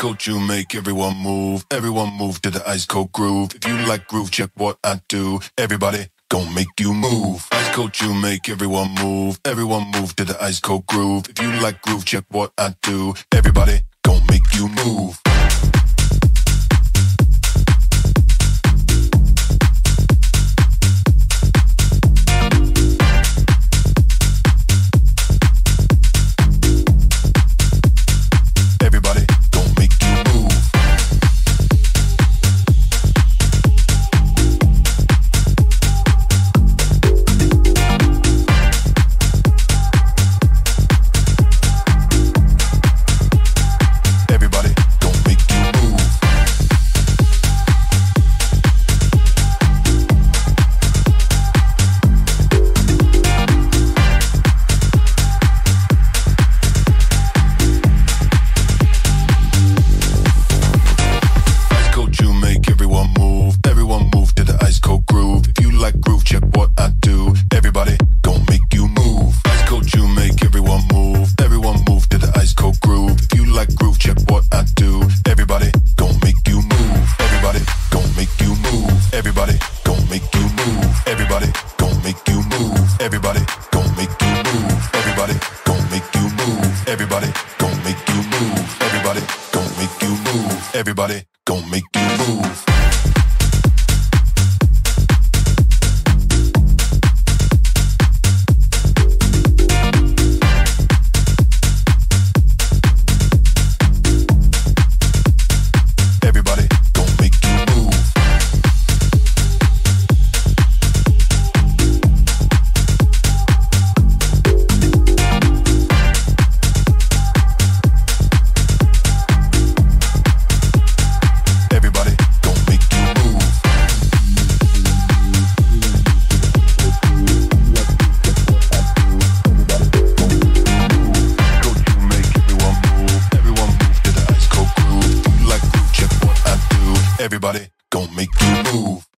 coat you make everyone move. Everyone move to the ice cold groove. If you like groove, check what I do. Everybody gon' make you move. Ice coat you make everyone move. Everyone move to the ice cold groove. If you like groove, check what I do. Everybody gon' make you move. What I do. Everybody gon' make you move. Everybody gon' make you move. Everybody gon' make you move. Everybody gon' make you move. Everybody gon' make you move. Everybody gon' make you move. Everybody gon' make you move. Everybody gon' make you move. Everybody gon' make you move. Everybody gon' make you move.